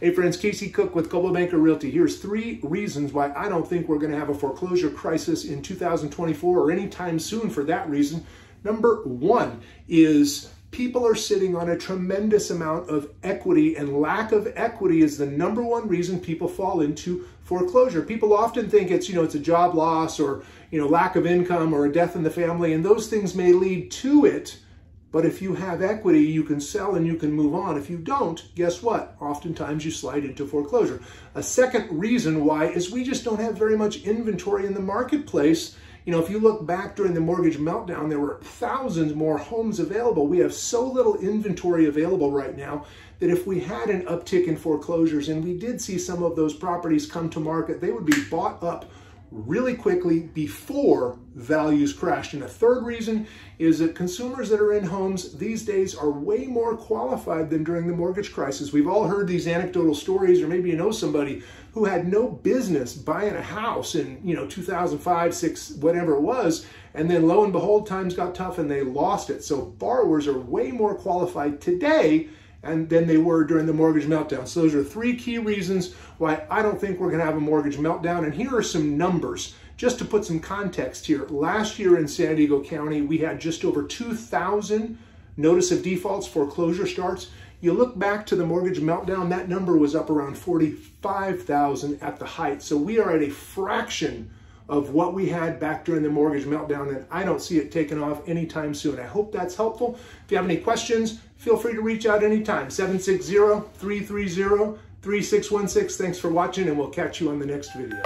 Hey friends, Casey Cooke with Coldwell Banker Realty. Here's three reasons why I don't think we're going to have a foreclosure crisis in 2024 or anytime soon for that reason. Number one is people are sitting on a tremendous amount of equity and lack of equity is the number one reason people fall into foreclosure. People often think it's, you know, it's a job loss or, you know, lack of income or a death in the family and those things may lead to it but if you have equity, you can sell and you can move on. If you don't, guess what? Oftentimes you slide into foreclosure. A second reason why is we just don't have very much inventory in the marketplace. You know, if you look back during the mortgage meltdown, there were thousands more homes available. We have so little inventory available right now that if we had an uptick in foreclosures and we did see some of those properties come to market, they would be bought up really quickly before values crashed. And a third reason is that consumers that are in homes these days are way more qualified than during the mortgage crisis. We've all heard these anecdotal stories, or maybe you know somebody who had no business buying a house in, you know, 2005, 6, whatever it was, and then lo and behold, times got tough and they lost it. So borrowers are way more qualified today and than they were during the mortgage meltdown. So those are three key reasons why I don't think we're going to have a mortgage meltdown. And here are some numbers just to put some context here. Last year in San Diego County, we had just over 2,000 notice of defaults, foreclosure starts. You look back to the mortgage meltdown, that number was up around 45,000 at the height. So we are at a fraction of what we had back during the mortgage meltdown, and I don't see it taking off anytime soon. I hope that's helpful. If you have any questions, feel free to reach out anytime. 760-330-3616. Thanks for watching, and we'll catch you on the next video.